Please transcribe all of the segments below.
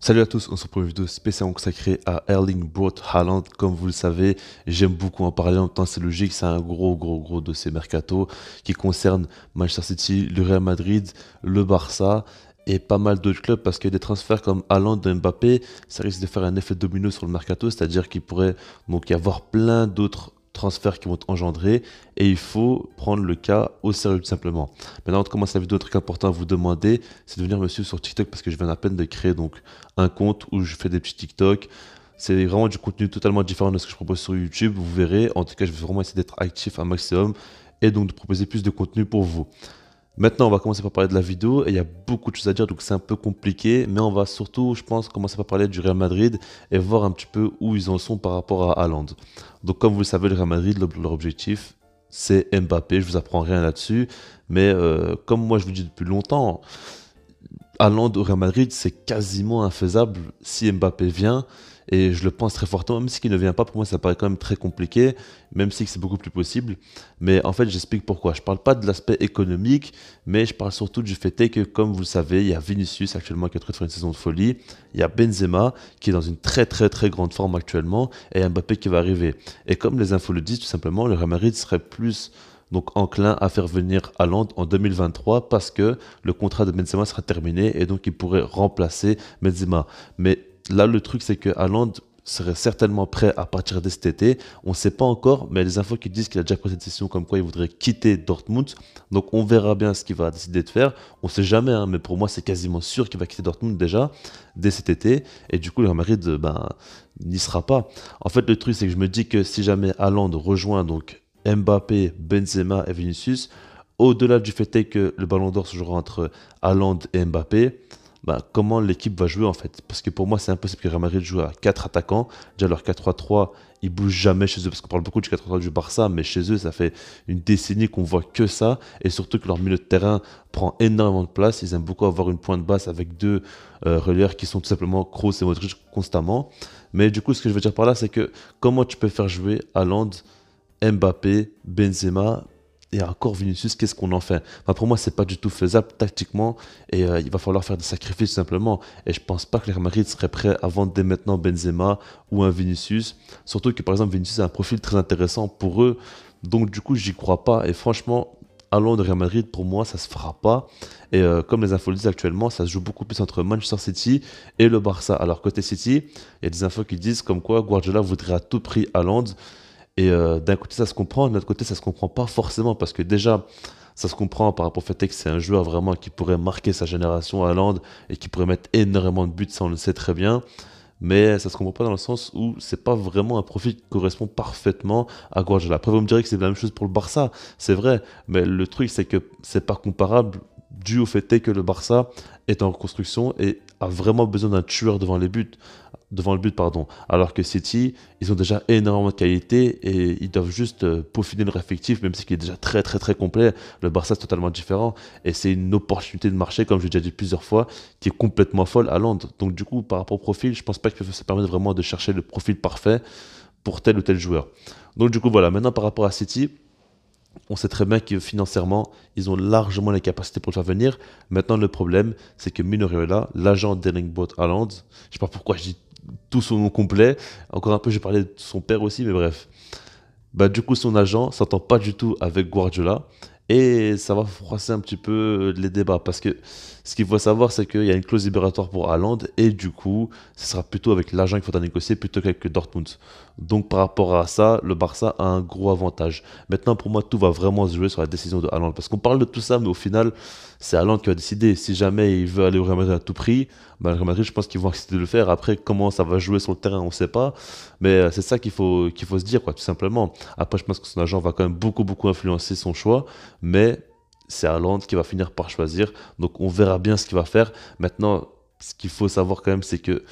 Salut à tous, on se retrouve une vidéo spécialement consacrée à Erling Braut Haaland. Comme vous le savez, j'aime beaucoup en parler en même temps, c'est logique, c'est un gros gros gros dossier mercato qui concerne Manchester City, le Real Madrid, le Barça et pas mal d'autres clubs parce que des transferts comme Haaland Mbappé, ça risque de faire un effet domino sur le mercato, c'est-à-dire qu'il pourrait donc y avoir plein d'autres transferts qui vont engendrer et il faut prendre le cas au sérieux tout simplement. Maintenant, on commence la vidéo, un truc important à vous demander, c'est de venir me suivre sur TikTok parce que je viens à peine de créer donc un compte où je fais des petits TikTok. C'est vraiment du contenu totalement différent de ce que je propose sur YouTube, vous verrez. En tout cas, je vais vraiment essayer d'être actif un maximum et donc de proposer plus de contenu pour vous. Maintenant, on va commencer par parler de la vidéo. Et il y a beaucoup de choses à dire, donc c'est un peu compliqué. Mais on va surtout, je pense, commencer par parler du Real Madrid et voir un petit peu où ils en sont par rapport à Haaland. Donc, comme vous le savez, le Real Madrid, leur objectif, c'est Mbappé. Je vous apprends rien là-dessus. Mais euh, comme moi, je vous dis depuis longtemps, Haaland au Real Madrid, c'est quasiment infaisable si Mbappé vient. Et je le pense très fortement, même si il ne vient pas, pour moi ça paraît quand même très compliqué, même si c'est beaucoup plus possible. Mais en fait, j'explique pourquoi. Je ne parle pas de l'aspect économique, mais je parle surtout du fait que, comme vous le savez, il y a Vinicius actuellement qui est en train de faire une saison de folie, il y a Benzema qui est dans une très très très grande forme actuellement, et Mbappé qui va arriver. Et comme les infos le disent, tout simplement, le Real Madrid serait plus donc enclin à faire venir Haaland en 2023 parce que le contrat de Benzema sera terminé et donc il pourrait remplacer Benzema. Mais là, le truc, c'est que Haaland serait certainement prêt à partir dès cet été. On ne sait pas encore, mais les infos qui disent qu'il a déjà pris cette décision comme quoi il voudrait quitter Dortmund. Donc on verra bien ce qu'il va décider de faire. On ne sait jamais, hein, mais pour moi c'est quasiment sûr qu'il va quitter Dortmund déjà dès cet été. Et du coup, le Madrid ben, n'y sera pas. En fait, le truc c'est que je me dis que si jamais Haaland rejoint donc Mbappé, Benzema et Vinicius, au-delà du fait que le Ballon d'Or se jouera entre Haaland et Mbappé, bah, comment l'équipe va jouer en fait. Parce que pour moi, c'est impossible que Real Madrid joue à 4 attaquants. Déjà, leur 4-3-3, ils bougent jamais chez eux. Parce qu'on parle beaucoup du 4-3-3 du Barça, mais chez eux, ça fait une décennie qu'on voit que ça. Et surtout que leur milieu de terrain prend énormément de place. Ils aiment beaucoup avoir une pointe basse avec deux euh, qui sont tout simplement Kroos et Modric constamment. Mais du coup, ce que je veux dire par là, c'est que comment tu peux faire jouer Haaland, Mbappé, Benzema et encore Vinicius, qu'est-ce qu'on en fait? Pour moi, c'est pas du tout faisable tactiquement et euh, il va falloir faire des sacrifices simplement. Et je pense pas que les Madrid serait prêt à vendre dès maintenant Benzema ou un Vinicius. Surtout que par exemple, Vinicius a un profil très intéressant pour eux. Donc du coup, j'y crois pas. Et franchement, allons de Real Madrid, pour moi, ça se fera pas. Et euh, comme les infos le disent actuellement, ça se joue beaucoup plus entre Manchester City et le Barça. Alors côté City, il y a des infos qui disent comme quoi Guardiola voudrait à tout prix Haaland. Et euh, d'un côté, ça se comprend, de l'autre côté, ça se comprend pas forcément parce que déjà, ça se comprend par rapport au fait que c'est un joueur vraiment qui pourrait marquer sa génération à Land et qui pourrait mettre énormément de buts, ça on le sait très bien. Mais ça se comprend pas dans le sens où c'est pas vraiment un profil qui correspond parfaitement à Guardiola. Après, vous me direz que c'est la même chose pour le Barça, c'est vrai, mais le truc c'est que c'est pas comparable dû au fait que le Barça est en reconstruction et a vraiment besoin d'un tueur devant les buts devant le but, pardon. Alors que City, ils ont déjà énormément de qualité et ils doivent juste euh, peaufiner leur effectif, même si est déjà très très très complet. Le Barça c'est totalement différent et c'est une opportunité de marché, comme j'ai déjà dit plusieurs fois, qui est complètement folle à Londres. Donc du coup, par rapport au profil, je pense pas que ça se permettre vraiment de chercher le profil parfait pour tel ou tel joueur. Donc du coup, voilà. Maintenant, par rapport à City, on sait très bien que financièrement, ils ont largement les capacités pour le faire venir. Maintenant, le problème, c'est que Mino l'agent d'Erling Haaland, je sais pas pourquoi je dis tout son nom complet. Encore un peu, j'ai parlé de son père aussi, mais bref. Bah, du coup, son agent s'entend pas du tout avec Guardiola. Et ça va froisser un petit peu les débats parce que ce qu'il faut savoir, c'est qu'il y a une clause libératoire pour Haaland et du coup, ce sera plutôt avec l'agent qu'il faudra négocier plutôt qu'avec Dortmund. Donc par rapport à ça, le Barça a un gros avantage. Maintenant, pour moi, tout va vraiment se jouer sur la décision de Haaland parce qu'on parle de tout ça, mais au final, c'est Haaland qui va décider. Si jamais il veut aller au Real Madrid à tout prix, ben, le Real Madrid, je pense qu'ils vont accepter de le faire. Après, comment ça va jouer sur le terrain, on ne sait pas. Mais euh, c'est ça qu'il faut, qu'il faut se dire, tout simplement. Après, je pense que son agent va quand même beaucoup, beaucoup influencer son choix. Mais c'est Haaland qui va finir par choisir. Donc on verra bien ce qu'il va faire. Maintenant, ce qu'il faut savoir quand même, c'est que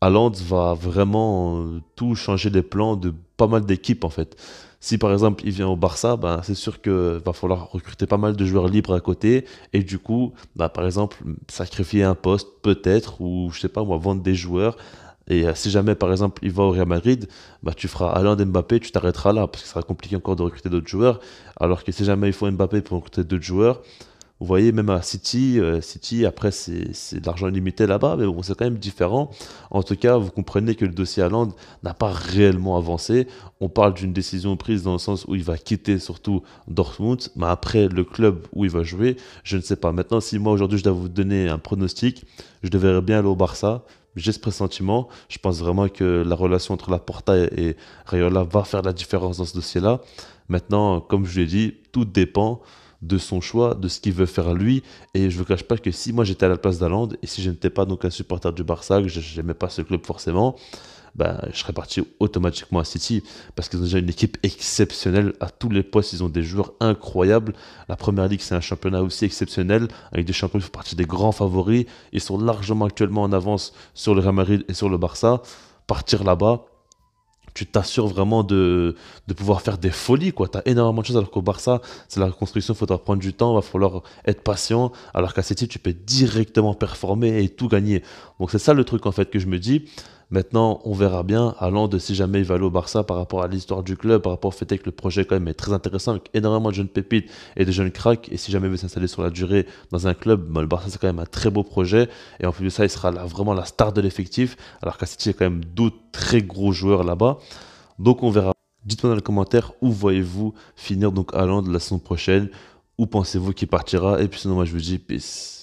Haaland va vraiment euh, tout changer les plans de pas mal d'équipes en fait. Si par exemple il vient au Barça, ben, c'est sûr qu'il va falloir recruter pas mal de joueurs libres à côté et du coup, ben, par exemple, sacrifier un poste peut-être ou je sais pas moi, vendre des joueurs et euh, si jamais, par exemple, il va au Real Madrid, bah, tu feras Alain Mbappé, tu t'arrêteras là, parce que ce sera compliqué encore de recruter d'autres joueurs. Alors que si jamais il faut Mbappé pour recruter d'autres joueurs, Vous voyez, même à City, euh, City après, c'est de l'argent limité là-bas, mais bon, c'est quand même différent. En tout cas, vous comprenez que le dossier Haaland n'a pas réellement avancé. On parle d'une décision prise dans le sens où il va quitter surtout Dortmund, mais après, le club où il va jouer, je ne sais pas. Maintenant, si moi aujourd'hui je dois vous donner un pronostic, je devrais bien aller au Barça. J'ai ce pressentiment. Je pense vraiment que la relation entre Laporta et Rayola va faire la différence dans ce dossier-là. Maintenant, comme je l'ai dit, tout dépend de son choix, de ce qu'il veut faire lui. Et je ne vous cache pas que si moi j'étais à la place d'Aland et si je n'étais pas donc un supporter du Barça, que je n'aimais pas ce club forcément, ben, je serais parti automatiquement à City parce qu'ils ont déjà une équipe exceptionnelle à tous les postes. Ils ont des joueurs incroyables. La première ligue, c'est un championnat aussi exceptionnel avec des champions qui font partie des grands favoris. Ils sont largement actuellement en avance sur le Real Madrid et sur le Barça. Partir là-bas, tu t'assures vraiment de, de pouvoir faire des folies. Tu as énormément de choses alors qu'au Barça, c'est la reconstruction, il faudra prendre du temps, il va falloir être patient. Alors qu'à City, tu peux directement performer et tout gagner. Donc c'est ça le truc en fait que je me dis. Maintenant, on verra bien, allant de si jamais il va aller au Barça par rapport à l'histoire du club, par rapport au fait que le projet quand même est très intéressant avec énormément de jeunes pépites et de jeunes cracks. Et si jamais il veut s'installer sur la durée dans un club, bah, le Barça c'est quand même un très beau projet. Et en plus de ça, il sera vraiment la star de l'effectif. Alors qu'à City, il y a quand même d'autres très gros joueurs là-bas. Donc on verra. Dites-moi dans les commentaires où voyez-vous finir donc Haaland la saison prochaine? Où pensez-vous qu'il partira? Et puis sinon, moi je vous dis peace.